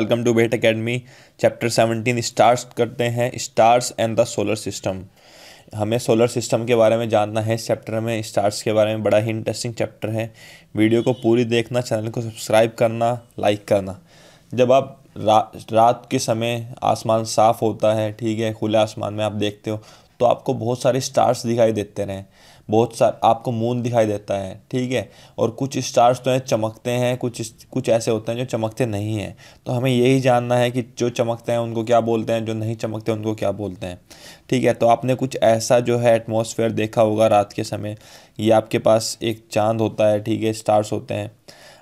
Welcome to Bet Academy chapter seventeen stars करते हैं stars and the solar system. हमें solar system के बारे में जानना है इस चैप्टर में स्टार्स के बारे में बड़ा ही इंटरेस्टिंग चैप्टर है। वीडियो को पूरी देखना चैनल को सब्सक्राइब करना लाइक करना। जब आप रा, रात के समय आसमान साफ़ होता है ठीक है खुले आसमान में आप देखते हो तो आपको बहुत सारे स्टार्स दिखाई देते रहें। बहुत सार आपको मून दिखाई देता है, ठीक है? और कुछ स्टार्स तो हैं, चमकते हैं, कुछ कुछ ऐसे होते हैं जो चमकते नहीं हैं। तो हमें यही जानना है कि जो चमकते हैं, उनको क्या बोलते हैं, जो नहीं चमकते, उनको क्या बोलते हैं, ठीक है? तो आपने कुछ ऐसा जो है एटमोसफेयर देखा होगा रात के समय, ये आपके पास एक चाँद होता है, ठीक है? स्टार्स होते हैं।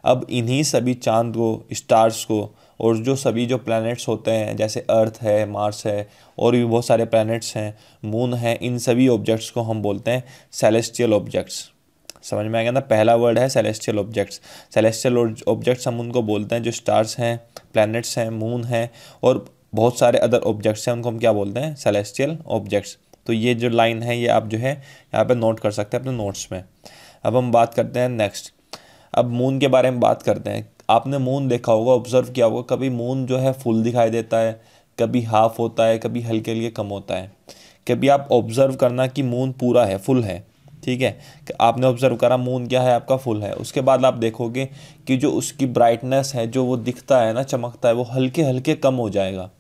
अब इन्हीं सभी चाँद को स्टार्स को और जो सभी जो प्लैनेट्स होते हैं, जैसे अर्थ है मार्स है, और भी बहुत सारे प्लैनेट्स हैं मून है, इन सभी ऑब्जेक्ट्स को हम बोलते हैं सेलेस्टियल ऑब्जेक्ट्स समझ में आ गया ना? पहला वर्ड है सेलेस्टियल ऑब्जेक्ट्स सेलेस्टियल ऑब्जेक्ट्स हम उनको बोलते हैं जो स्टार्स हैं प्लैनेट्स हैं मून हैं, और बहुत सारे अदर ऑब्जेक्ट्स हैं, उनको हम क्या बोलते हैं? सेलेस्टियल ऑब्जेक्ट्स तो ये जो लाइन है, ये आप जो है, यहाँ पे नोट कर सकते हैं अपने नोट्स में. अब हम बात करते हैं नेक्स्ट अब मून के बारे में बात करते हैं. आपने मून देखा होगा ऑब्ज़र्व किया होगा, कभी मून जो है फुल दिखाई देता है, कभी हाफ़ होता है, कभी हल्के हल्के कम होता है। कभी आप ऑब्ज़र्व करना कि मून पूरा है फुल है, ठीक है? कि आपने ऑब्ज़र्व करा मून क्या है, आपका फुल है। उसके बाद आप देखोगे कि जो उसकी ब्राइटनेस है, जो वो दिखता है ना, चमकता है, वो हल्के हल्के कम हो जाएगा।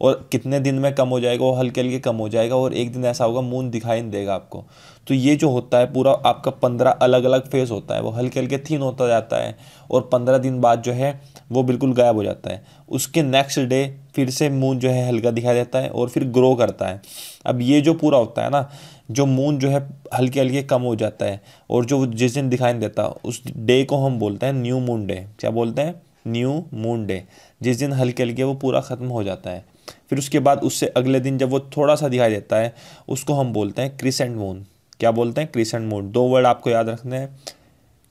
और कितने दिन में कम हो जाएगा, वो हल्के हल्के कम हो जाएगा, और एक दिन ऐसा होगा मून दिखाई नहीं देगा आपको। तो ये जो होता है पूरा आपका पंद्रह अलग अलग फ़ेज़ होता है, वो हल्के हल्के थीन होता जाता है और पंद्रह दिन बाद जो है वो बिल्कुल गायब हो जाता है। उसके नेक्स्ट डे फिर से मून जो है हल्का दिखाई देता है और फिर ग्रो करता है। अब ये जो पूरा होता है ना, जो मून जो है हल्के हल्के कम हो जाता है और जो जिस दिन दिखाई नहीं देता, उस डे को हम बोलते हैं न्यू मून डे क्या बोलते हैं? न्यू मून डे जिस दिन हल्के हल्के वो पूरा ख़त्म हो जाता है। फिर उसके बाद उससे अगले दिन जब वो थोड़ा सा दिखाई देता है, उसको हम बोलते हैं क्रिसेंट मून क्या बोलते हैं? क्रिसेंट मून दो वर्ड आपको याद रखने हैं।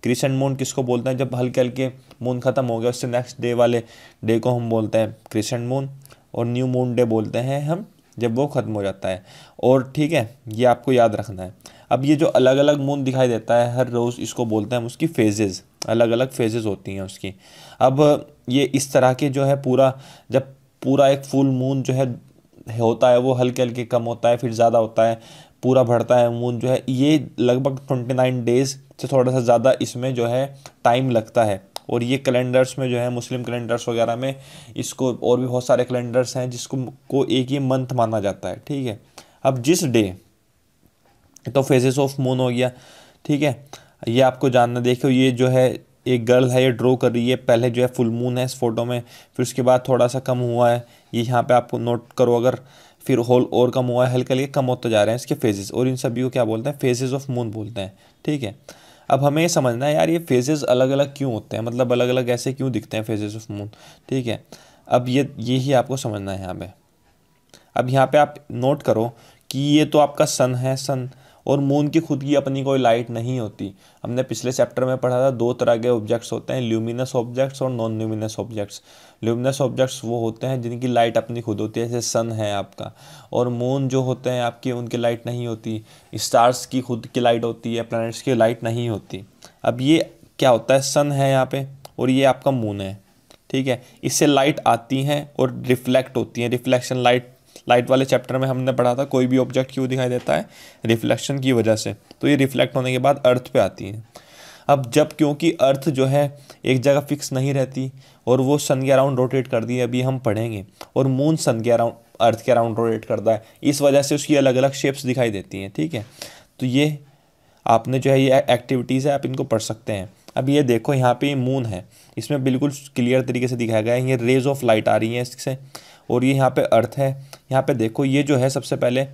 क्रिसेंट मून किसको बोलते हैं? जब हल्के हल्के मून ख़त्म हो गया, उससे नेक्स्ट डे वाले डे को हम बोलते हैं क्रिसेंट मून और न्यू मून डे बोलते हैं हम, जब वो ख़त्म हो जाता है। और ठीक है, ये आपको याद रखना है। अब ये जो अलग अलग मून दिखाई देता है, हर रोज़ इसको बोलते हैं हम उसकी फेजेज़ अलग अलग फेजेज़ होती हैं उसकी। अब ये इस तरह के जो है पूरा, जब पूरा एक फुल मून जो है, होता है, वो हल्के हल्के कम होता है, फिर ज़्यादा होता है पूरा भरता है मून जो है, ये लगभग ट्वेंटी नाइन डेज़ से थोड़ा सा ज़्यादा इसमें जो है टाइम लगता है। और ये कैलेंडर्स में जो है, मुस्लिम कैलेंडर्स वगैरह में इसको और भी बहुत सारे कैलेंडर्स हैं जिसको, को एक ही मंथ माना जाता है, ठीक है? अब जिस डे तो फेजेस ऑफ़ मून हो गया, ठीक है? ये आपको जानना, देखो ये जो है, एक गर्ल है, ये ड्रॉ कर रही है, पहले जो है फुल मून है इस फ़ोटो में, फिर उसके बाद थोड़ा सा कम हुआ है, ये यहाँ पे आपको नोट करो अगर फिर होल और कम हुआ है, हल्के हल्के कम होते जा रहे हैं इसके फेजेस और इन सभी को क्या बोलते हैं? फेजेस ऑफ़ मून बोलते हैं, ठीक है? अब हमें ये समझना है, यार ये फेजेस अलग अलग क्यों होते हैं? मतलब अलग अलग ऐसे क्यों दिखते हैं फेजेस ऑफ़ मून ठीक है? अब ये ये ही आपको समझना है यहाँ पे। अब यहाँ पे आप नोट करो कि ये तो आपका सन है सन और मून की खुद की अपनी कोई लाइट नहीं होती। हमने पिछले चैप्टर में पढ़ा था, दो तरह के ऑब्जेक्ट्स होते हैं ल्यूमिनस ऑब्जेक्ट्स और non luminous objects luminous objects वो होते हैं जिनकी लाइट अपनी खुद होती है, जैसे सन है आपका। और मून जो होते हैं आपकी, उनकी लाइट नहीं होती। स्टार्स की खुद की लाइट होती है प्लैनेट्स की लाइट नहीं होती। अब ये क्या होता है? सन है यहाँ पे, और ये आपका मून है। ठीक है? इससे लाइट आती हैं और रिफ्लेक्ट होती हैं। रिफ्लेक्शन लाइट लाइट वाले चैप्टर में हमने पढ़ा था, कोई भी ऑब्जेक्ट क्यों दिखाई देता है? रिफ्लेक्शन की वजह से। तो ये रिफ्लेक्ट होने के बाद अर्थ पे आती है। अब जब क्योंकि अर्थ जो है, एक जगह फिक्स नहीं रहती और वो सन के अराउंड रोटेट कर दी है, अभी हम पढ़ेंगे। और मून सन के अराउंड अर्थ के अराउंड रोटेट करता है। इस वजह से उसकी अलग अलग शेप्स दिखाई देती हैं, ठीक है? तो ये आपने जो है, ये एक्टिविटीज़ है, आप इनको पढ़ सकते हैं। अब ये देखो, यहाँ पे मून है। इसमें बिल्कुल क्लियर तरीके से दिखाया गया है। ये रेज ऑफ़ लाइट आ रही हैं इससे। और ये यहाँ पे अर्थ है। यहाँ पे देखो, ये जो है सबसे पहले,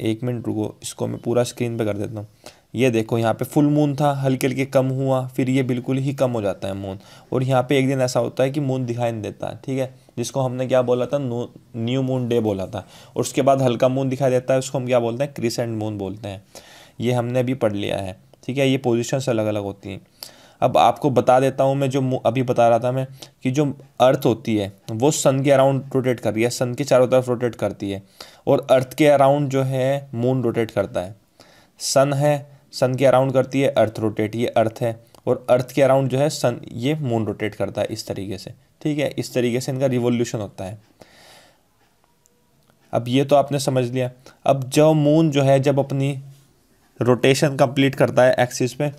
एक मिनट रुको, इसको मैं पूरा स्क्रीन पे कर देता हूँ। ये देखो, यहाँ पे फुल मून था, हल्के हल्के कम हुआ, फिर ये बिल्कुल ही कम हो जाता है मून और यहाँ पे एक दिन ऐसा होता है कि मून दिखाई नहीं देता, ठीक है? जिसको हमने क्या बोला था? न्यू मून डे बोला था। और उसके बाद हल्का मून दिखाई देता है, उसको हम क्या बोलते हैं? क्रिसेंट मून बोलते हैं। ये हमने अभी पढ़ लिया है, ठीक है? ये पोजिशन अलग अलग होती हैं। अब आपको बता देता हूँ मैं जो अभी बता रहा था मैं कि जो अर्थ होती है, वो सन के अराउंड रोटेट कर रही है, सन के चारों तरफ़ रोटेट करती है और अर्थ के अराउंड जो है, मून रोटेट करता है। सन है, सन के अराउंड करती है, अर्थ रोटेट, ये अर्थ है और अर्थ के अराउंड जो है, सन, ये मून रोटेट करता है इस तरीके से, ठीक है? इस तरीके से इनका रिवोल्यूशन होता है। अब ये तो आपने समझ लिया। अब जो मून जो है, जब अपनी रोटेशन कंप्लीट करता है एक्सिस पे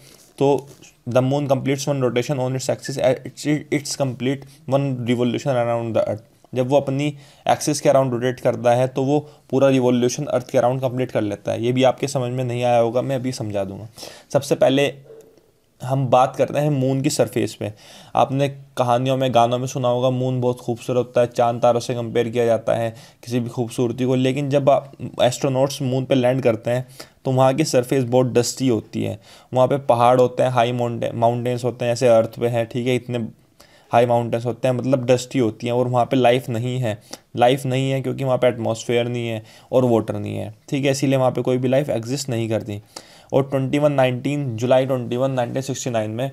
तो the moon complete one rotation on its axis its complete one revolution around the earth जब वो अपनी एक्सिस के अराउंड रोटेट करता है तो वो पूरा रिवोल्यूशन अर्थ के अराउंड कंप्लीट कर लेता है। ये भी आपके समझ में नहीं आया होगा, मैं अभी समझा दूँगा। सबसे पहले हम बात करते हैं मून की सरफेस पे। आपने कहानियों में, गानों में सुना होगा मून बहुत खूबसूरत होता है, चाँद तारों से कंपेयर किया जाता है किसी भी खूबसूरती को। लेकिन जब एस्ट्रोनॉट्स मून पे लैंड करते हैं तो वहाँ की सरफेस बहुत डस्टी होती है। वहाँ पे पहाड़ होते हैं हाई माउंटेन माउंटेन्स होते हैं, जैसे अर्थ पे हैं, ठीक है, इतने हाई माउंटेन्स होते हैं मतलब डस्टी होती हैं, और वहाँ पे लाइफ नहीं है। लाइफ नहीं है क्योंकि वहाँ पे एटमॉस्फेयर नहीं है और वाटर नहीं है, ठीक है, इसीलिए वहाँ पे कोई भी लाइफ एग्जिस्ट नहीं करती। और ट्वेंटी वन नाइनटीन, जुलाई twenty one nineteen sixty nine में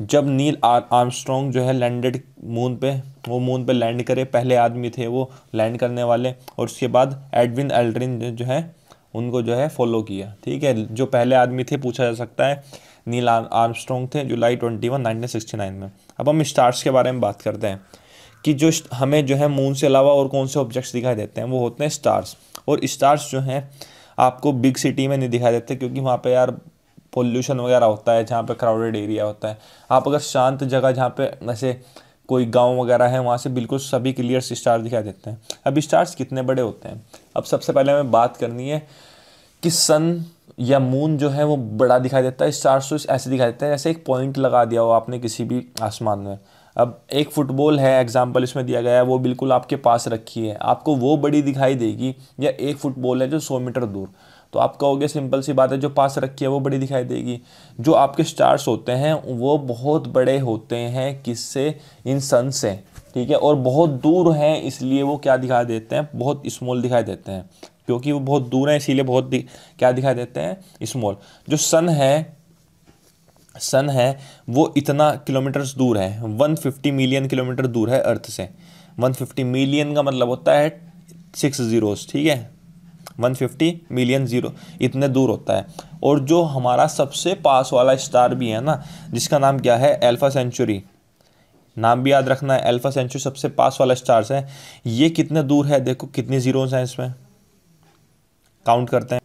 जब नील आर्मस्ट्रॉन्ग जो है लैंडेड मून पे, वो मून पे लैंड करे, पहले आदमी थे वो लैंड करने वाले, और उसके बाद एडविन एल्ड्रिन जो है, उनको जो है फॉलो किया, ठीक है? जो पहले आदमी थे, पूछा जा सकता है, नील आर्मस्ट्रॉन्ग थे जुलाई ट्वेंटी वन में। अब हम स्टार्स के बारे में बात करते हैं, कि जो हमें जो है मून से अलावा और कौन से ऑब्जेक्ट्स दिखाई देते हैं, वो होते हैं स्टार्स और स्टार्स जो हैं आपको बिग सिटी में नहीं दिखाई देते क्योंकि वहाँ पे यार पोल्यूशन वगैरह होता है, जहाँ पे क्राउडेड एरिया होता है। आप अगर शांत जगह जहाँ पे ऐसे कोई गाँव वगैरह है, वहाँ से बिल्कुल सभी क्लियर स्टार दिखाई देते हैं। अब स्टार्स कितने बड़े होते हैं? अब सबसे पहले हमें बात करनी है कि सन या मून जो है वो बड़ा दिखाई देता है स्टार्स तो ऐसे दिखाई देते हैं जैसे एक पॉइंट लगा दिया हो आपने किसी भी आसमान में। अब एक फुटबॉल है एग्ज़ाम्पल इसमें दिया गया है वो बिल्कुल आपके पास रखी है। आपको वो बड़ी दिखाई देगी या एक फुटबॉल है जो सौ मीटर दूर। तो आप कहोगे सिंपल सी बात है जो पास रखी है वो बड़ी दिखाई देगी। जो आपके स्टार्स होते हैं वो बहुत बड़े होते हैं किससे? इन सन से ठीक है? और बहुत दूर हैं इसलिए वो क्या दिखाई देते हैं? बहुत स्मॉल दिखाई देते हैं। क्योंकि वो बहुत दूर हैं इसीलिए बहुत दि, क्या दिखाई देते हैं? स्मॉल जो सन है सन है, वो इतना किलोमीटर्स दूर है 150 मिलियन किलोमीटर दूर है अर्थ से। 150 मिलियन का मतलब होता है सिक्स ज़ीरोस, ठीक है? 150 मिलियन ज़ीरो, इतने दूर होता है। और जो हमारा सबसे पास वाला स्टार भी है ना, जिसका नाम क्या है? एल्फ़ा सेंचुरी नाम भी याद रखना है एल्फ़ा सेंचुरी सबसे पास वाला स्टार्स है। ये कितने दूर है? देखो, कितनी ज़ीरोस हैं इसमें। काउंट करते हैं।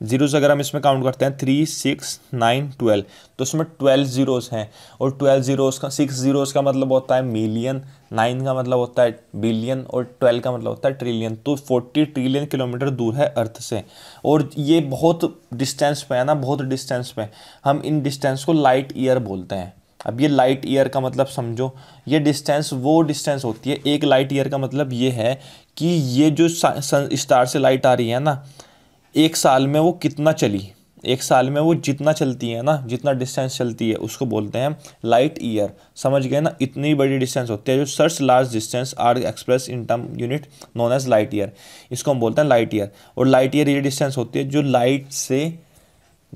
जीरोस अगर हम इसमें काउंट करते हैं थ्री सिक्स नाइन ट्वेल्व तो इसमें ट्वेल्व जीरोस हैं और ट्वेल्व जीरोस का सिक्स जीरोस का मतलब होता है मिलियन नाइन का मतलब होता है बिलियन और ट्वेल्व का मतलब होता है ट्रिलियन तो फोर्टी ट्रिलियन किलोमीटर दूर है अर्थ से। और ये बहुत डिस्टेंस पे है ना, बहुत डिस्टेंस पे। हम इन डिस्टेंस को लाइट ईयर बोलते हैं। अब ये लाइट ईयर का मतलब समझो, ये डिस्टेंस वो डिस्टेंस होती है। एक लाइट ईयर का मतलब ये है कि ये जो स्टार से लाइट आ रही है ना एक साल में वो कितना चली? एक साल में वो जितना चलती है ना, जितना डिस्टेंस चलती है, उसको बोलते हैं लाइट ईयर समझ गए ना? इतनी बड़ी डिस्टेंस होती है जो search large distance are express in term unit known as light year इसको हम बोलते हैं लाइट ईयर और लाइट ईयर ये डिस्टेंस होती है जो लाइट से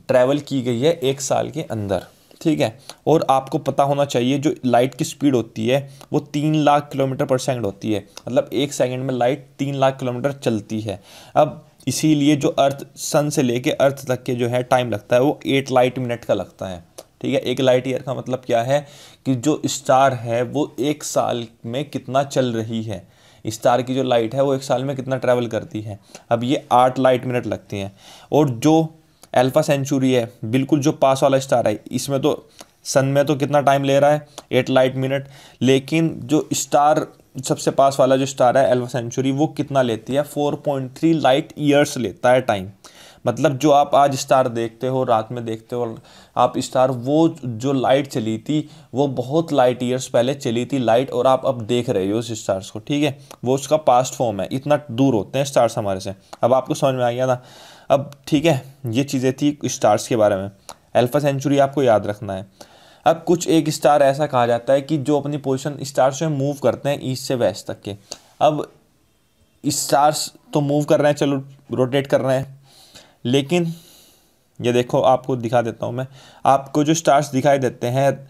ट्रैवल की गई है एक साल के अंदर. ठीक है? और आपको पता होना चाहिए जो लाइट की स्पीड होती है, वो तीन लाख किलोमीटर पर सेकंड होती है. मतलब एक सेकंड में लाइट तीन लाख किलोमीटर चलती है. अब इसीलिए जो अर्थ सन से लेके अर्थ तक के जो है टाइम लगता है, वो एट लाइट मिनट का लगता है। ठीक है? एक लाइट ईयर का मतलब क्या है कि जो स्टार है, वो एक साल में कितना चल रही है? स्टार की जो लाइट है, वो एक साल में कितना ट्रैवल करती है? अब ये आठ लाइट मिनट लगती हैं। और जो एल्फा सेंचुरी है, बिल्कुल जो पास वाला स्टार है, इसमें तो सन में तो कितना टाइम ले रहा है? एट लाइट मिनट लेकिन जो स्टार सबसे पास वाला जो स्टार है एल्फा सेंचुरी वो कितना लेती है? Four point three light years लेता है टाइम मतलब जो आप आज स्टार देखते हो, रात में देखते हो, आप स्टार वो जो लाइट चली थी, वो बहुत लाइट ईयर्स पहले चली थी लाइट और आप अब देख रहे हो उस स्टार्स को, ठीक है? वो उसका पास्ट फॉर्म है, इतना दूर होते हैं स्टार्स हमारे से। अब आपको समझ में आ गया ना? अब ठीक है, ये चीज़ें थी स्टार्स के बारे में। एल्फा सेंचुरी आपको याद रखना है। अब कुछ एक स्टार ऐसा कहा जाता है कि जो अपनी पोजिशन स्टार से मूव करते हैं ईस्ट से वेस्ट तक के। अब स्टार्स तो मूव कर रहे हैं, चलो रोटेट कर रहे हैं। लेकिन, ये देखो, आपको दिखा देता हूँ मैं। आपको जो स्टार्स दिखाई देते हैं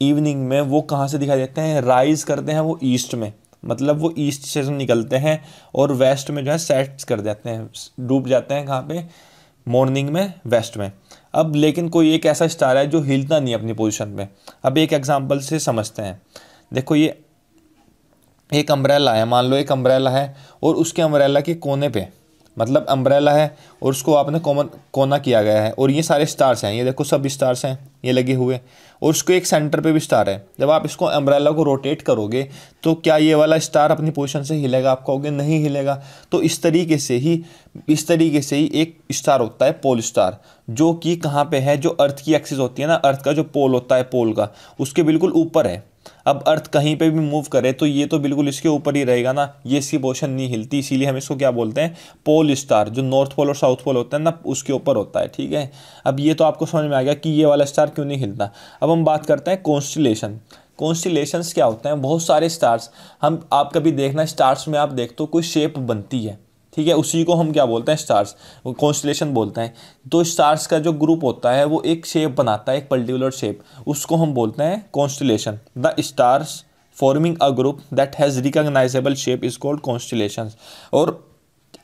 इवनिंग में, वो कहाँ से दिखाई देते हैं? राइज करते हैं वो ईस्ट में। मतलब वो ईस्ट से निकलते हैं और वेस्ट में जो है सेट्स कर देते हैं। डूब जाते हैं कहाँ पे? मॉर्निंग में वेस्ट में। अब लेकिन कोई एक ऐसा स्टार है जो हिलता नहीं अपनी पोजिशन में। अब एक एग्ज़ाम्पल से समझते हैं। देखो ये, एक अम्ब्रेला है, मान लो एक अम्ब्रेला है और उसके अम्ब्रैला के कोने पे मतलब अम्ब्रेला है और उसको आपने कॉमन कोना किया गया है। और ये सारे स्टार्स हैं, ये देखो सब स्टार्स हैं, ये लगे हुए। और उसको एक सेंटर पे भी स्टार है। जब आप इसको अम्ब्रेला को रोटेट करोगे तो क्या ये वाला स्टार अपनी पोजीशन से हिलेगा, आप कहोगे नहीं हिलेगा? तो इस तरीके से ही, इस तरीके से ही एक स्टार होता है पोल स्टार जो कि कहाँ पे है? जो अर्थ की एक्सिस होती है ना अर्थ का जो पोल होता है पोल का, उसके बिल्कुल ऊपर है। अब अर्थ कहीं पे भी मूव करे तो ये तो बिल्कुल इसके ऊपर ही रहेगा ना। ये इसकी पोर्शन नहीं हिलती, इसीलिए हम इसको क्या बोलते हैं? पोल स्टार जो नॉर्थ पोल और साउथ पोल होता है ना, उसके ऊपर होता है, ठीक है? अब ये तो आपको समझ में आ गया कि ये वाला स्टार क्यों नहीं हिलता। अब हम बात करते हैं कॉन्स्टिलेशन कॉन्स्टिलेशंस क्या होते हैं? बहुत सारे स्टार्स हम, आप कभी देखना स्टार्स में आप देखते हो, कोई शेप बनती है। ठीक है, उसी को हम क्या बोलते हैं स्टार्स कॉन्स्टलेशन बोलते हैं। तो स्टार्स का जो ग्रुप होता है, वो एक शेप बनाता है, एक पर्टिकुलर शेप उसको हम बोलते हैं constellation the stars forming a group that has recognizable shape is called constellation और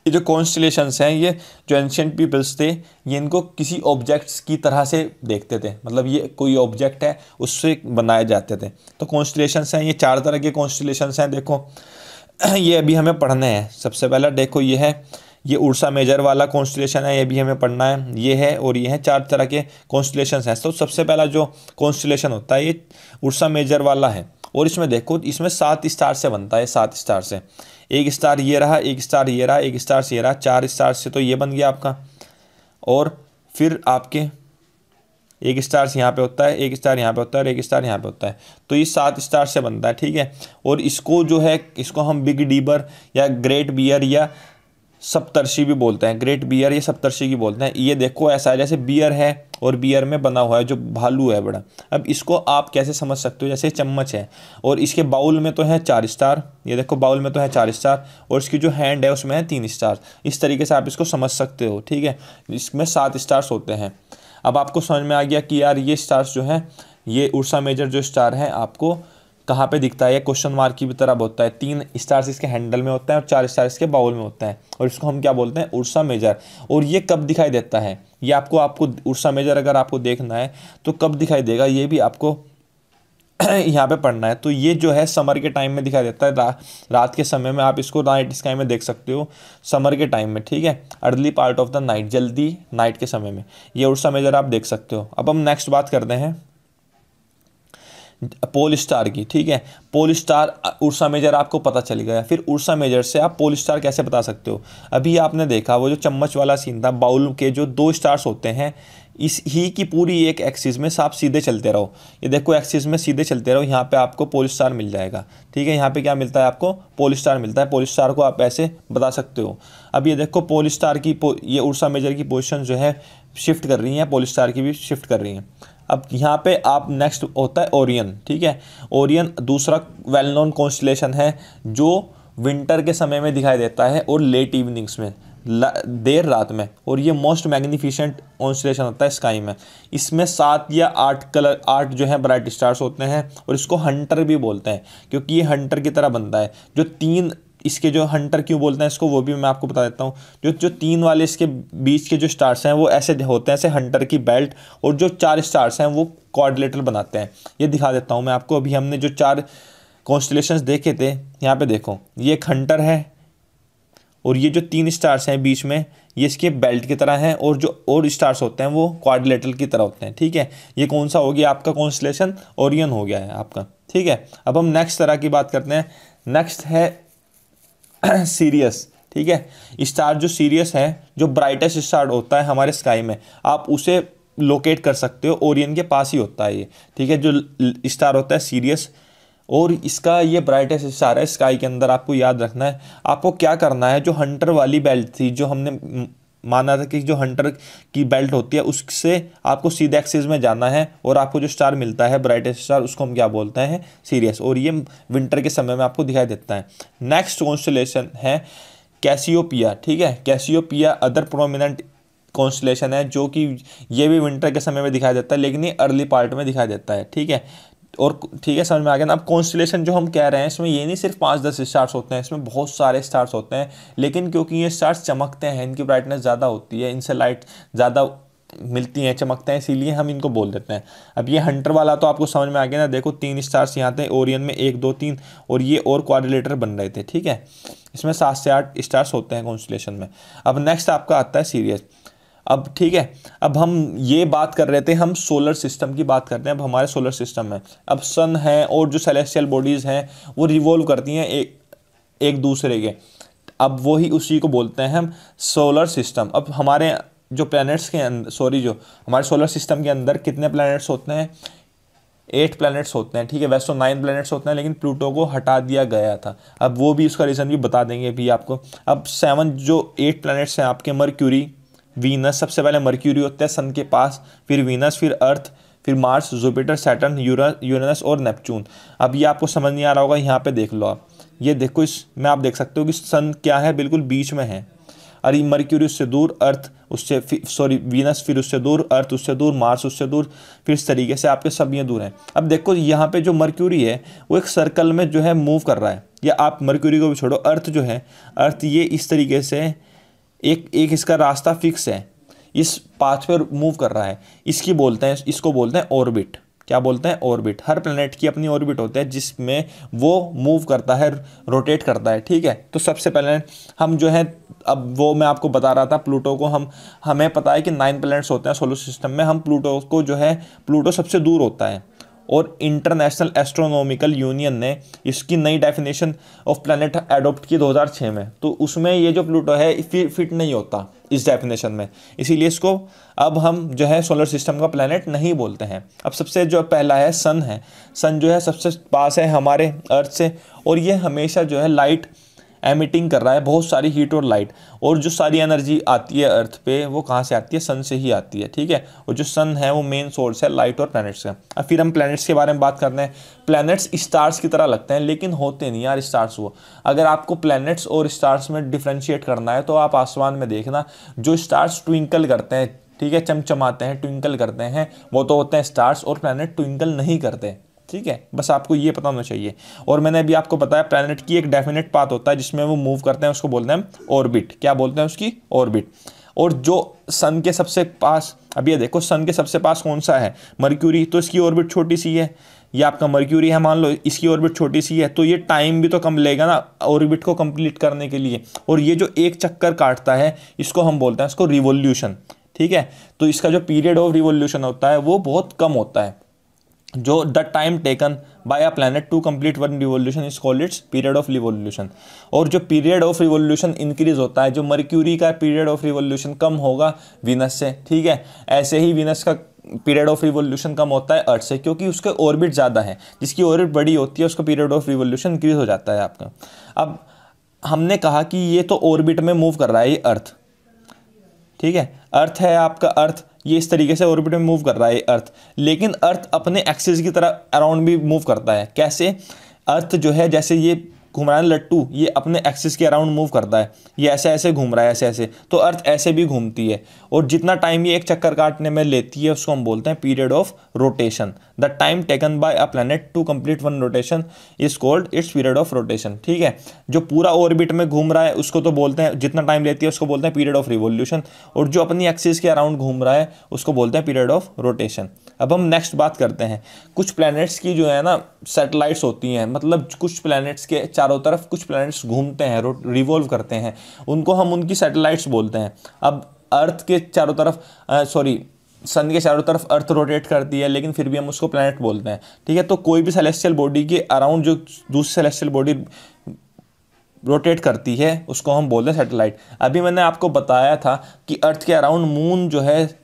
ये जो कॉन्स्टलेशंस हैं, ये जो एंशियंट पीपल्स थे, ये इनको किसी ऑब्जेक्ट्स की तरह से देखते थे। मतलब ये कोई ऑब्जेक्ट है, उससे बनाए जाते थे। तो कॉन्स्टलेशंस हैं, ये चार तरह के कॉन्स्टलेशंस हैं, देखो। ये अभी हमें पढ़ने हैं। सबसे पहला देखो, ये है, ये उर्सा मेजर वाला कॉन्स्टलेशन है, ये भी हमें पढ़ना है। ये है और ये है चार तरह के कॉन्स्टलेशन हैं। तो सबसे पहला जो कॉन्स्टलेशन होता है, ये उर्सा मेजर वाला है। और इसमें देखो, इसमें सात स्टार से बनता है, सात स्टार से। एक स्टार ये रहा, एक स्टार ये रहा, एक स्टार से ये रहा, चार स्टार से तो ये बन गया आपका। और फिर आपके एक स्टार यहाँ पे होता है, एक स्टार यहाँ पे होता है और एक स्टार यहाँ पे होता है। तो ये सात स्टार से बनता है, ठीक है? और इसको जो है, इसको हम बिग डीबर या ग्रेट बियर या सप्तर्षि भी बोलते हैं। ग्रेट बियर या सप्तर्षि की बोलते हैं। ये देखो, ऐसा है जैसे बियर है और बियर में बना हुआ है, जो भालू है बड़ा। अब इसको आप कैसे समझ सकते हो? जैसे चम्मच है और इसके बाउल में तो है चार स्टार। ये देखो, बाउल में तो है चार स्टार और इसकी जो हैंड है, उसमें है तीन स्टार। इस तरीके से आप इसको समझ सकते हो, ठीक है? इसमें सात स्टार्स होते हैं। अब आपको समझ में आ गया कि यार ये स्टार्स जो हैं, ये उर्सा मेजर जो स्टार हैं, आपको कहाँ पे दिखता है? क्वेश्चन मार्क की भी तरह होता है। तीन स्टार्स इसके हैंडल में होते हैं और चार स्टार्स इसके बाउल में होते हैं। और इसको हम क्या बोलते हैं? उर्सा मेजर और ये कब दिखाई देता है? ये आपको आपको उर्सा मेजर अगर आपको देखना है तो कब दिखाई देगा? ये भी आपको यहाँ पे पढ़ना है। तो ये जो है समर के टाइम में दिखाई देता है। रा, रात के समय में आप इसको नाइट स्काई में देख सकते हो। समर के टाइम में ठीक है? Early part of the night जल्दी नाइट के समय में। ये उर्सा मेजर आप देख सकते हो। अब हम नेक्स्ट बात करते हैं। पोल स्टार की ठीक है? पोल स्टार उर्सा मेजर आपको पता चल गया। फिर उर्सा मेजर से आप पोल स्टार कैसे बता सकते हो? अभी आपने देखा वो जो चम्मच वाला सीन था बाउल के जो दो स्टार्स होते हैं इस ही की पूरी एक एक्सिस में आप सीधे चलते रहो। ये देखो एक्सिस में सीधे चलते रहो, यहाँ पे आपको पोल स्टार मिल जाएगा। ठीक है, यहाँ पे क्या मिलता है आपको? पोल स्टार मिलता है। पोल स्टार को आप ऐसे बता सकते हो। अब ये देखो पोल स्टार की ये उर्सा मेजर की पोजिशन जो है शिफ्ट कर रही है पोल स्टार की भी शिफ्ट कर रही है। अब यहाँ पे आप नेक्स्ट होता है ओरियन ठीक है ओरियन दूसरा वेल नोन कॉन्स्टलेशन है, जो विंटर के समय में दिखाई देता है और लेट इवनिंग्स में। देर रात में, और ये मोस्ट मैग्निफिशेंट कॉन्स्टलेशन होता है स्काई में। इसमें सात या आठ कलर आठ जो है ब्राइट स्टार्स होते हैं, और इसको हंटर भी बोलते हैं, क्योंकि ये हंटर की तरह बनता है। जो तीन इसके जो हंटर क्यों बोलते हैं, इसको वो भी मैं आपको बता देता हूँ। जो जो तीन वाले इसके बीच के जो स्टार्स हैं, वो ऐसे होते हैं, ऐसे हंटर की बेल्ट और जो चार स्टार्स हैं, वो कॉर्डिलेटर बनाते हैं। ये दिखा देता हूँ मैं आपको, अभी हमने जो चार कॉन्स्टलेशन देखे थे, यहाँ पे देखो, ये एक हंटर है और ये जो तीन स्टार्स हैं बीच में, ये इसके बेल्ट की तरह हैं और जो और स्टार्स होते हैं, वो क्वाड्रिलेटरल की तरह होते हैं, ठीक है? ये कौन सा हो गया आपका कॉन्स्टलेशन ओरियन हो गया है आपका, ठीक है? अब हम नेक्स्ट तरह की बात करते हैं। नेक्स्ट है सीरियस ठीक है? स्टार जो सीरियस है, जो ब्राइटेस्ट स्टार होता है हमारे स्काई में, आप उसे लोकेट कर सकते हो ओरियन के पास ही होता है ये, ठीक है? जो स्टार होता है सीरियस और इसका ये ब्राइटेस्ट स्टार है स्काई के अंदर आपको याद रखना है। आपको क्या करना है, जो हंटर वाली बेल्ट थी, जो हमने माना था कि जो हंटर की बेल्ट होती है, उससे आपको सीधे एक्सिस में जाना है और आपको जो स्टार मिलता है ब्राइटेस्ट स्टार उसको हम क्या बोलते हैं सीरियस और ये विंटर के समय में आपको दिखाई देता है। नेक्स्ट कॉन्स्टलेशन है कैसियोपिया ठीक है? कैसियोपिया अदर प्रोमिनेंट कॉन्स्टलेशन है, जो कि ये भी विंटर के समय में दिखाई देता है, लेकिन ये अर्ली पार्ट में दिखाई देता है, ठीक है? और ठीक है, समझ में आ गया ना? अब कॉन्स्टलेशन जो हम कह रहे हैं, इसमें ये नहीं सिर्फ़ पाँच दस स्टार्स होते हैं, इसमें बहुत सारे स्टार्स होते हैं, लेकिन क्योंकि ये स्टार्स चमकते हैं, इनकी ब्राइटनेस ज़्यादा होती है, इनसे लाइट ज़्यादा मिलती हैं, चमकते हैं, इसीलिए हम इनको बोल देते हैं। अब ये हंटर वाला तो आपको समझ में आ गया ना, देखो तीन स्टार्स यहाँ थे ओरियन में एक, दो, तीन, और ये और क्वारिलेटर बन रहे थे, ठीक है? इसमें सात से आठ स्टार्स होते हैं कॉन्स्टलेशन में। अब नेक्स्ट आपका आता है सीरियस अब ठीक है, अब हम ये बात कर रहे थे, हम सोलर सिस्टम की बात करते हैं, अब हमारे सोलर सिस्टम में। अब सन है और जो सेलेस्टियल बॉडीज़ हैं, वो रिवॉल्व करती हैं एक एक दूसरे के। अब वही उसी को बोलते हैं हम सोलर सिस्टम अब हमारे जो प्लैनेट्स के अंदर सॉरी जो, हमारे सोलर सिस्टम के अंदर कितने प्लैनेट्स होते हैं? एट प्लैनेट्स होते हैं, ठीक है? वैसे तो नाइन प्लैनेट्स होते हैं, लेकिन प्लूटो को हटा दिया गया था। अब वो भी उसका रीज़न भी बता देंगे अभी आपको। अब सेवन जो एट प्लैनेट्स हैं, आपके मरक्यूरी वीनस सबसे पहले मर्क्यूरी होता है सन के पास, फिर वीनस फिर अर्थ फिर मार्स जुपिटर सैटर्न यूरेनस और नेपच्यून अब ये आपको समझ नहीं आ रहा होगा, यहाँ पे देख लो आप। ये देखो इस, में आप देख सकते हो कि सन क्या है, बिल्कुल बीच में है। ये मरक्यूरी उससे दूर अर्थ उससे सॉरी वीनस फिर उससे दूर अर्थ उससे दूर मार्स उससे दूर, फिर इस तरीके से आपके सब ये दूर हैं। अब देखो यहाँ पे जो मर्क्यूरी है, वो एक सर्कल में जो है मूव कर रहा है। या आप मर्क्यूरी को भी छोड़ो अर्थ जो है अर्थ ये इस तरीके से एक एक इसका रास्ता फिक्स है। इस पाथ पर मूव कर रहा है। इसकी बोलते हैं, इसको बोलते हैं ऑर्बिट क्या बोलते हैं? ऑर्बिट हर प्लेनेट की अपनी ऑर्बिट होती है, जिसमें वो मूव करता है रोटेट करता है। ठीक है? तो सबसे पहले हम जो है, अब वो मैं आपको बता रहा था, प्लूटो को हम, हमें पता है कि नाइन प्लैनेट्स होते हैं सोलर सिस्टम में। हम प्लूटो को जो है, प्लूटो सबसे दूर होता है। और इंटरनेशनल एस्ट्रोनॉमिकल यूनियन ने इसकी नई डेफिनेशन ऑफ़ प्लानट एडॉप्ट की 2006 में। तो उसमें ये जो प्लूटो है फिट नहीं होता इस डेफिनेशन में। इसीलिए इसको अब हम जो है सोलर सिस्टम का प्लानट नहीं बोलते हैं। अब सबसे जो पहला है सन है। सन जो है सबसे पास है हमारे अर्थ से और ये हमेशा जो है लाइट एमिटिंग कर रहा है बहुत सारी हीट और लाइट और जो सारी एनर्जी आती है अर्थ पे, वो कहाँ से आती है? सन से ही आती है, ठीक है? और जो सन है, वो मेन सोर्स है लाइट और प्लैनेट्स का। अब फिर हम प्लैनेट्स के बारे में बात करते हैं। प्लैनेट्स स्टार्स की तरह लगते हैं, लेकिन होते नहीं यार स्टार्स वो। अगर आपको प्लैनेट्स और स्टार्स में डिफ्रेंशिएट करना है तो आप आसमान में देखना। जो स्टार्स ट्विंकल करते हैं, ठीक है? चमचमाते हैं ट्विंकल करते हैं, वो तो होते हैं स्टार्स और प्लैनेट ट्विंकल नहीं करते। ठीक है? बस आपको ये पता होना चाहिए। और मैंने अभी आपको बताया प्लानट की एक डेफिनेट पाथ होता है, जिसमें वो मूव करते हैं, उसको बोलते हैं ऑर्बिट क्या बोलते हैं उसकी? ऑर्बिट और जो सन के सबसे पास, अब ये देखो सन के सबसे पास कौन सा है? मर्क्यूरी तो इसकी ऑर्बिट छोटी सी है। ये आपका मर्क्यूरी है, मान लो, इसकी ऑर्बिट छोटी सी है तो ये टाइम भी तो कम लेगा ना ऑर्बिट को कंप्लीट करने के लिए। और ये जो एक चक्कर काटता है, इसको हम बोलते हैं इसको रिवोल्यूशन ठीक है? तो इसका जो पीरियड ऑफ़ रिवोल्यूशन होता है, वो बहुत कम होता है। जो the time taken by a planet to complete one revolution is called its period of revolution. और जो पीरियड ऑफ़ रिवोल्यूशन इंक्रीज होता है, जो मर्क्यूरी का पीरियड ऑफ़ रिवोल्यूशन कम होगा, वीनस से, ठीक है? ऐसे ही वीनस का पीरियड ऑफ़ रिवोल्यूशन कम होता है अर्थ से, क्योंकि उसके ऑर्बिट ज़्यादा है। जिसकी ऑर्बिट बड़ी होती है, उसका पीरियड ऑफ़ रिवोल्यूशन इंक्रीज हो जाता है आपका। अब हमने कहा कि ये तो ऑर्बिट में मूव कर रहा है, ये अर्थ। ठीक है? अर्थ है आपका अर्थ। ये इस तरीके से ऑर्बिट में मूव कर रहा है अर्थ लेकिन अर्थ अपने एक्सिस की तरह अराउंड भी मूव करता है। कैसे? अर्थ जो है, जैसे ये घूम रहा है लट्टू, ये अपने एक्सिस के अराउंड मूव करता है। ये ऐसे ऐसे घूम रहा है, ऐसे ऐसे। तो अर्थ ऐसे भी घूमती है। और जितना टाइम ये एक चक्कर काटने में लेती है, उसको हम बोलते हैं period of rotation the time taken by a planet to complete one rotation is called its period of rotation ठीक है? जो पूरा ऑर्बिट में घूम रहा है, उसको तो बोलते हैं, जितना टाइम लेती है, उसको बोलते हैं पीरियड ऑफ़ रिवोल्यूशन और जो अपनी एक्सिस के अराउंड घूम रहा है, उसको बोलते हैं पीरियड ऑफ़ रोटेशन अब हम नेक्स्ट बात करते हैं। कुछ प्लैनेट्स की जो है ना सैटेलाइट्स होती हैं मतलब कुछ प्लैनेट्स के चारों तरफ़ कुछ प्लैनेट्स घूमते हैं रिवॉल्व करते हैं। उनको हम उनकी सैटेलाइट्स बोलते हैं। अब अर्थ के चारों तरफ़ सॉरी सन के चारों तरफ़ अर्थ रोटेट करती है, लेकिन फिर भी हम उसको प्लैनेट बोलते हैं। ठीक है तो कोई भी सेलेस्टियल बॉडी के अराउंड जो दूसरी सेलेस्टियल बॉडी रोटेट करती है, उसको हम बोलते हैं सैटेलाइट अभी मैंने आपको बताया था कि अर्थ के अराउंड मून जो है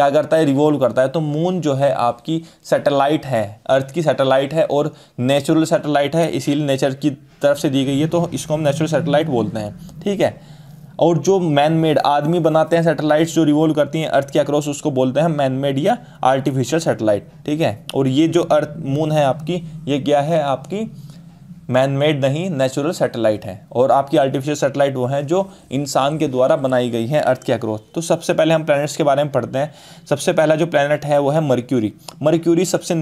क्या करता है? रिवॉल्व करता है। तो मून जो है, आपकी सैटेलाइट है। अर्थ की सैटेलाइट है और नेचुरल सैटेलाइट है। इसीलिए नेचर की तरफ़ से दी गई है। तो इसको हम नेचुरल सैटेलाइट बोलते हैं। ठीक है? और जो मैन मेड आदमी बनाते हैं सैटेलाइट्स जो रिवॉल्व करती हैं अर्थ के अक्रॉस उसको बोलते हैं मैन मेड या आर्टिफिशियल सैटेलाइट ठीक है? और ये जो अर्थ मून है आपकी, ये क्या है? आपकी मैन मेड नहीं नेचुरल सैटेलाइट है। और आपकी आर्टिफिशियल सैटेलाइट वो हैं जो इंसान के द्वारा बनाई गई हैं अर्थ के अक्रॉस तो सबसे पहले हम प्लैनेट्स के बारे में पढ़ते हैं। सबसे पहला जो प्लैनेट है वो है मर्क्यूरी मर्क्यूरी सबसे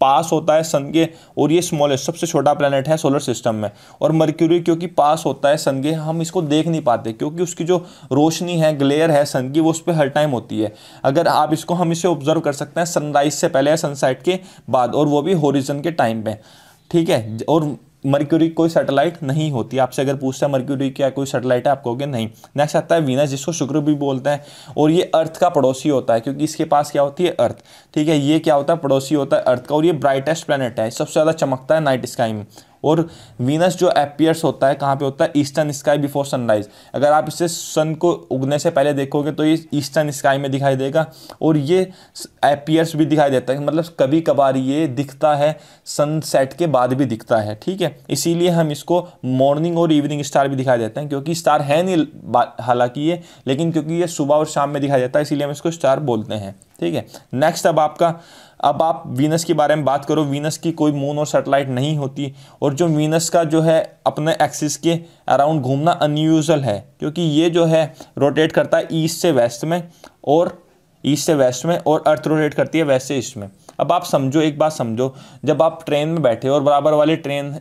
पास होता है सन के और ये स्मॉलेस्ट सबसे छोटा प्लानट है सोलर सिस्टम में। और मर्क्यूरी क्योंकि पास होता है सन के, हम इसको देख नहीं पाते क्योंकि उसकी जो रोशनी है ग्लेयर है सन की, वो उस पर हर टाइम होती है। अगर आप इसको, हम इसे ऑब्ज़र्व कर सकते हैं सनराइज से पहले या सनसेट के बाद और वो भी होरिजन के टाइम पे। ठीक है? और मर्क्यूरी कोई सैटेलाइट नहीं होती। आपसे अगर पूछता है मर्क्यूरी क्या कोई सैटेलाइट है, आप कहोगे नहीं। नेक्स्ट आता है वीनस जिसको शुक्र भी बोलते हैं, और ये अर्थ का पड़ोसी होता है, क्योंकि इसके पास क्या होती है अर्थ ठीक है, ये क्या होता है, पड़ोसी होता है अर्थ का, और ये ब्राइटेस्ट प्लानट है। सबसे ज़्यादा चमकता है नाइट स्काई में। और वीनस जो अपियर्स होता है, कहाँ पे होता है? ईस्टर्न स्काई बिफोर सनराइज अगर आप इसे सन को उगने से पहले देखोगे तो ये ईस्टर्न स्काई में दिखाई देगा और ये अपियर्स भी दिखाई देता है। मतलब कभी कभार ये दिखता है सनसेट के बाद भी दिखता है, ठीक है? इसीलिए हम इसको मॉर्निंग और इवनिंग स्टार भी दिखाई देते हैं, क्योंकि स्टार है नहीं हालाँकि ये, लेकिन क्योंकि ये सुबह और शाम में दिखाई देता है, इसीलिए हम इसको स्टार बोलते हैं, ठीक है? नेक्स्ट अब आपका अब आप वीनस के बारे में बात करो, वीनस की कोई मून और सेटेलाइट नहीं होती और जो वीनस का जो है अपने एक्सिस के अराउंड घूमना अनयूजल है, क्योंकि ये जो है रोटेट करता है ईस्ट से वेस्ट में और ईस्ट से वेस्ट में और अर्थ रोटेट करती है वेस्ट से ईस्ट में। अब आप समझो, एक बात समझो, जब आप ट्रेन में बैठे हो और बराबर वाली ट्रेन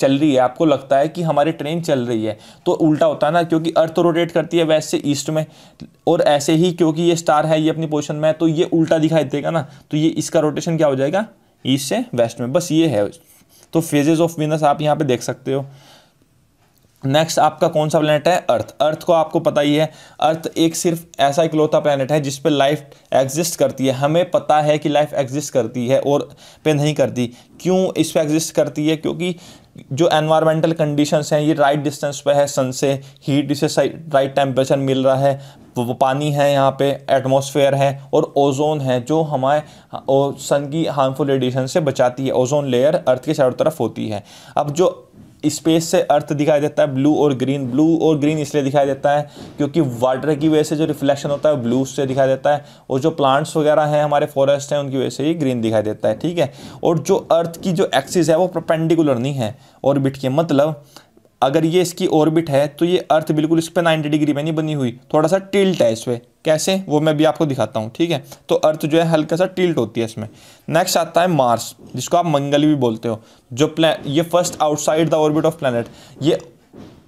चल रही है, आपको लगता है कि हमारी ट्रेन चल रही है तो उल्टा होता है ना, क्योंकि अर्थ रोटेट करती है वेस्ट से ईस्ट में, और ऐसे ही क्योंकि ये स्टार है ये अपनी पोजिशन में है तो ये उल्टा दिखाई देगा ना तो ये इसका रोटेशन क्या हो जाएगा? ईस्ट से वेस्ट में, बस ये है। तो फेजेज ऑफ़ वीनस आप यहाँ पर देख सकते हो। नेक्स्ट आपका कौन सा प्लानट है? अर्थ अर्थ को आपको पता ही है अर्थ एक सिर्फ़ ऐसा इकलौता प्लानट है जिस पे लाइफ एग्जिस्ट करती है। हमें पता है कि लाइफ एग्जिस्ट करती है और पे नहीं करती। क्यों इस पे एग्जिस्ट करती है? क्योंकि जो एनवायरमेंटल कंडीशंस हैं, ये राइट डिस्टेंस पे है सन से हीट इसे राइट टेम्परेचर मिल रहा है। वो पानी है यहाँ पे एटमॉस्फेयर है और ओजोन है जो हमारे सन की हार्मफुल रेडिएशन से बचाती है। ओजोन लेयर अर्थ के चारों तरफ़ होती है। अब जो स्पेस से अर्थ दिखाई देता है ब्लू और ग्रीन ब्लू और ग्रीन इसलिए दिखाई देता है क्योंकि वाटर की वजह से जो रिफ्लेक्शन होता है ब्लू से दिखाई देता है और जो प्लांट्स वगैरह हैं, हमारे फॉरेस्ट हैं, उनकी वजह से ही ग्रीन दिखाई देता है, ठीक है? और जो अर्थ की जो एक्सिस है, वो प्रपेंडिकुलर नहीं है ऑर्बिट के मतलब अगर ये इसकी ऑर्बिट है तो ये अर्थ बिल्कुल इस पर नाइन्टी डिग्री में नहीं बनी हुई। थोड़ा सा टिल्ट है इस पर कैसे? वो मैं भी आपको दिखाता हूँ, ठीक है? तो अर्थ जो है, हल्का सा टिल्ट होती है इसमें। नेक्स्ट आता है मार्स जिसको आप मंगल भी बोलते हो। जो प्लान ये first outside the orbit of planet ये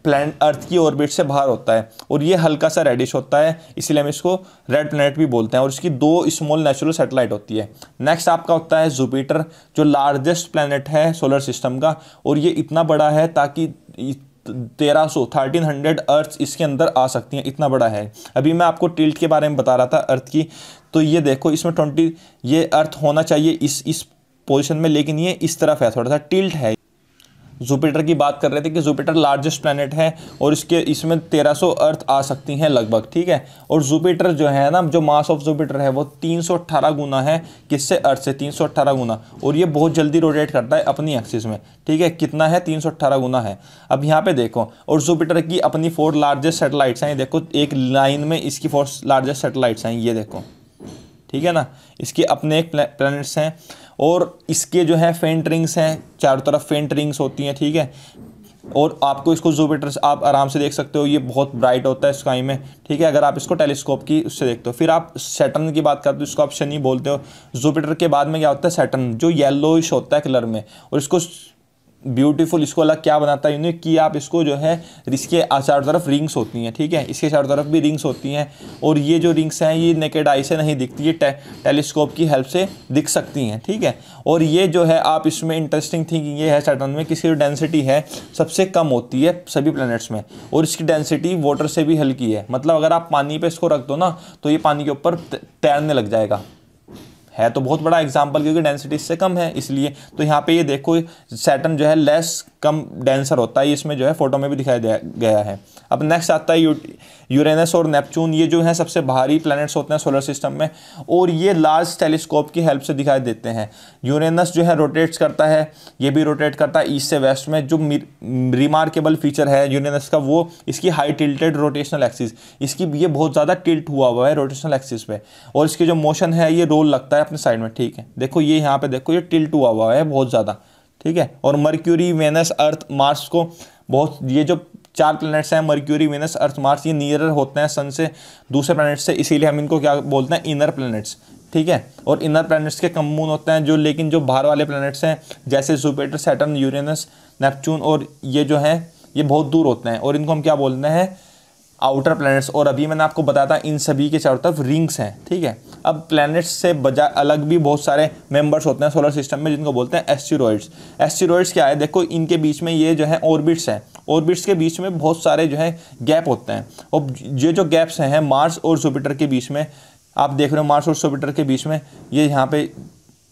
प्लान अर्थ की ऑर्बिट से बाहर होता है। और ये हल्का सा रेडिश होता है, इसीलिए हम इसको रेड प्लानट भी बोलते हैं। और इसकी दो स्मॉल नेचुरल सेटेलाइट होती है। नेक्स्ट आपका होता है जुपिटर जो लार्जेस्ट प्लानट है सोलर सिस्टम का। और ये इतना बड़ा है ताकि तेरह सौ थर्टीन हंड्रेड अर्थ इसके अंदर आ सकती हैं, इतना बड़ा है। अभी मैं आपको टिल्ट के बारे में बता रहा था अर्थ की। तो ये देखो, इसमें ट्वेंटी ये अर्थ होना चाहिए इस इस पोजीशन में, लेकिन ये इस तरफ़ है, थोड़ा सा टिल्ट है। जुपिटर की बात कर रहे थे कि जुपिटर लार्जेस्ट प्लानट है और इसके, इसमें 1300 अर्थ आ सकती हैं लगभग, ठीक है? और जुपिटर जो है ना, जो मास ऑफ़ जुपिटर है, वो 318 गुना है। किससे? अर्थ से 318 गुना। और ये बहुत जल्दी रोटेट करता है अपनी एक्सिस में, ठीक है? कितना है? 318 गुना है। अब यहाँ पे देखो, और जुपिटर की अपनी फोर लार्जेस्ट सेटेलाइट्स हैं देखो, एक लाइन में इसकी फोर लार्जेस्ट सेटेलाइट्स हैं, ये देखो। ठीक है ना? इसके अपने एक प्लैनेट्स हैं और इसके जो है फेंट रिंग्स हैं, चारों तरफ़ फेंट रिंग्स होती हैं, ठीक है? और आपको इसको जूपिटर आप आराम से देख सकते हो, ये बहुत ब्राइट होता है स्काई में, ठीक है? अगर आप इसको टेलीस्कोप की उससे देखते हो। फिर आप सैटर्न की बात करते हो, इसको आप शनि बोलते हो। जुपिटर के बाद में क्या होता है? सैटर्न जो येलोइश होता है कलर में, और इसको ब्यूटीफुल, इसको अलग क्या बनाता है? यूनिक कि आप इसको जो है, इसके चारों तरफ़ रिंग्स होती हैं, ठीक है? इसके चारों तरफ़ भी रिंग्स होती हैं और ये जो रिंग्स हैं, ये नेकेड आई से नहीं दिखती, ये टेलीस्कोप की हेल्प से दिख सकती हैं, ठीक है? और ये जो है, आप इसमें इंटरेस्टिंग थिंग ये है सैटर्न में किसी जो डेंसिटी है, सबसे कम होती है सभी प्लानट्स में और इसकी डेंसिटी वाटर से भी हल्की है। मतलब अगर आप पानी पर इसको रख दो ना तो ये पानी के ऊपर तैरने लग जाएगा। है तो बहुत बड़ा एग्ज़ाम्पल क्योंकि डेंसिटी इससे कम है, इसलिए तो यहाँ पे ये देखो सैटन जो है लेस कम डेंसर होता है इसमें जो है फ़ोटो में भी दिखाया गया है। अब नेक्स्ट आता है यूरेनस और नेपचून ये जो है सबसे भारी प्लैनेट्स होते हैं सोलर सिस्टम में, और ये लार्ज टेलीस्कोप की हेल्प से दिखाई देते हैं। यूरेनस जो है रोटेट्स करता है, ये भी रोटेट करता है ईस्ट से वेस्ट में। जो रिमार्केबल फीचर है यूरेनस का, वो इसकी हाई टिल्टेड रोटेशनल एक्सिस इसकी ये बहुत ज़्यादा टिल्ट हुआ हुआ है रोटेशनल एक्सिस पे। और इसकी जो मोशन है, ये रोल लगता है अपने साइड में, ठीक है। देखो ये यहाँ पे देखो, ये टिल्ट हुआ हुआ है बहुत ज़्यादा, ठीक है। और मर्क्यूरी वेनस अर्थ मार्स को बहुत, ये जो चार प्लैनेट्स हैं मर्क्यूरी वीनस अर्थ मार्स ये नियरर होते हैं सन से दूसरे प्लैनेट से, इसीलिए हम इनको क्या बोलते हैं इनर प्लैनेट्स ठीक है? और इनर प्लैनेट्स के कम मून होते हैं जो, लेकिन जो बाहर वाले प्लैनेट्स हैं, जैसे जुपिटर सैटर्न यूरेनस नेपच्यून और ये जो हैं, ये बहुत दूर होते हैं। और इनको हम क्या बोलते हैं आउटर प्लैनेट्स और अभी मैंने आपको बताया था, इन सभी के चारों तरफ़ रिंग्स हैं, ठीक है? अब प्लैनेट्स से बजा, अलग भी बहुत सारे मेंबर्स होते हैं सोलर सिस्टम में, जिनको बोलते हैं एस्टिरॉइड्स एस्टिरॉइड्स क्या है? देखो, इनके बीच में ये जो है ऑर्बिट्स हैं. ऑर्बिट्स के बीच में बहुत सारे जो है गैप होते हैं. और ये जो गैप्स हैं मार्स और जुपिटर के बीच में, आप देख रहे हो मार्स और जुपिटर के बीच में, ये यहाँ पे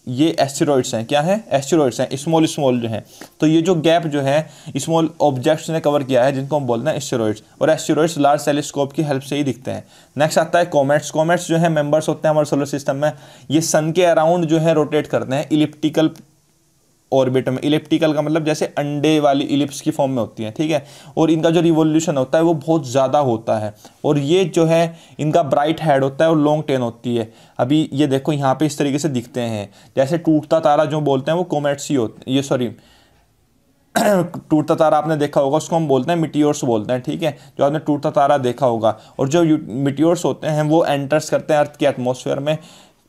ये एस्टेरॉइड्स हैं। क्या हैं? एस्टेरॉइड्स हैं स्मॉल स्मॉल जो हैं। तो ये जो गैप जो है स्मॉल ऑब्जेक्ट्स ने कवर किया है, जिनको हम बोलते हैं एस्टेरॉइड्स और एस्टेरॉइड्स लार्ज टेलीस्कोप की हेल्प से ही दिखते हैं। नेक्स्ट आता है कॉमेट्स कॉमेट्स जो है मेंबर्स होते हैं हमारे सोलर सिस्टम में। ये सन के अराउंड जो है रोटेट करते हैं। इलिप्टिकल ऑर्बिट में, इलेप्टिकल का मतलब जैसे अंडे वाली इलिप्स की फॉर्म में होती है, ठीक है? और इनका जो रिवोल्यूशन होता है वो बहुत ज़्यादा होता है। और ये जो है, इनका ब्राइट हेड होता है और लॉन्ग टेन होती है। अभी ये देखो, यहाँ पे इस तरीके से दिखते हैं। जैसे टूटता तारा जो बोलते हैं वो कोमेट्स ही होते ये सॉरी टूटता तारा आपने देखा होगा, उसको हम बोलते हैं मिट्योर्स बोलते हैं, ठीक है? जो आपने टूटता तारा देखा होगा। और जो मिट्योर्स होते हैं, वो एंटर्स करते हैं अर्थ के एटमोसफेयर में।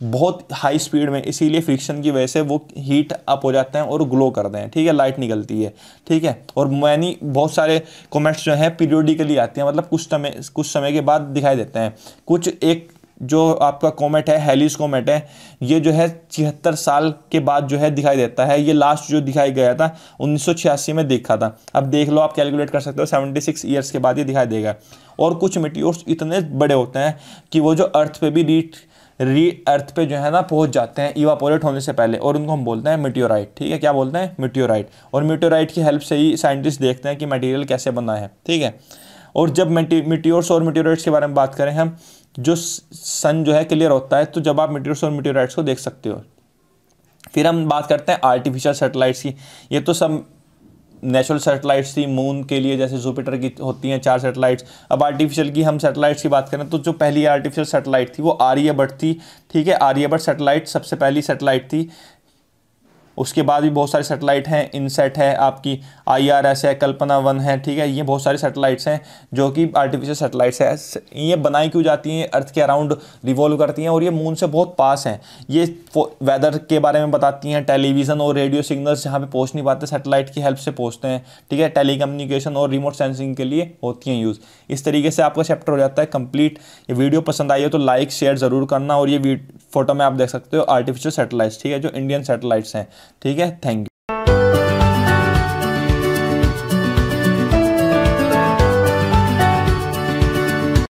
बहुत हाई स्पीड में, इसीलिए फ्रिक्शन की वजह से वो हीट अप हो जाते हैं और ग्लो करते हैं ठीक है? लाइट निकलती है। ठीक है? और मैनी बहुत सारे कॉमेंट्स जो हैं पीरियोडिकली आते हैं। मतलब कुछ समय कुछ समय के बाद दिखाई देते हैं। कुछ एक जो आपका कॉमेट है हेलिस कॉमेट है, ये जो है छिहत्तर साल के बाद जो है दिखाई देता है। ये लास्ट जो दिखाई गया था, उन्नीस सौ छियासी में देखा था। अब देख लो, आप कैलकुलेट कर सकते हो सेवेंटी सिक्स ईयर्स के बाद ये दिखाई देगा। और कुछ मिट्योर्स इतने बड़े होते हैं कि वो जो अर्थ पे भी रीच री अर्थ पे जो है ना पहुँच जाते हैं इवापोरेट होने से पहले, और उनको हम बोलते हैं मिट्योराइट ठीक है? क्या बोलते हैं? मिट्योराइट और मिट्योराइट की हेल्प से ही साइंटिस्ट देखते हैं कि मटेरियल कैसे बना है, ठीक है? और जब मिट्योर्स और मिट्योराइट्स के बारे में बात करें हम, जो सन जो है क्लियर होता है तो जब आप मिट्योर्स और मिट्योराइट्स को देख सकते हो। फिर हम बात करते हैं आर्टिफिशियल सेटेलाइट्स की। ये तो सब नेचुरल सेटेलाइट्स थी, मून के लिए जैसे जुपिटर की होती हैं चार सेटेलाइट्स। अब आर्टिफिशियल की हम सेटेलाइट्स की बात करें तो जो पहली आर्टिफिशियल सेटेलाइट थी वो आर्यभट्ट थी, ठीक है? आर्यभट्ट सेटेलाइट सबसे पहली सेटेलाइट थी। उसके बाद भी बहुत सारे सेटेलाइट हैं इनसेट है, आपकी आई आर एस है, कल्पना वन है, ठीक है, ये बहुत सारी सेटेलाइट्स हैं, जो कि आर्टिफिशियल सेटेलाइट्स है। ये बनाई क्यों जाती हैं? अर्थ के अराउंड रिवॉल्व करती हैं और ये मून से बहुत पास हैं। ये वेदर के बारे में बताती हैं टेलीविज़न और रेडियो सिग्नल्स जहाँ पर पहुँच नहीं पाते सेटेलाइट की हेल्प से पहुँचते हैं, ठीक है टेलीकम्युनिकेशन और रिमोट सेंसिंग के लिए होती हैं यूज़ इस तरीके से आपका चैप्टर हो जाता है कंप्लीट ये वीडियो पसंद आई हो तो लाइक शेयर ज़रूर करना और ये फ़ोटो में आप देख सकते हो आर्टिफिशियल सेटेलाइट्स ठीक है, जो इंडियन सेटेलाइट्स हैं। ठीक है? Thank you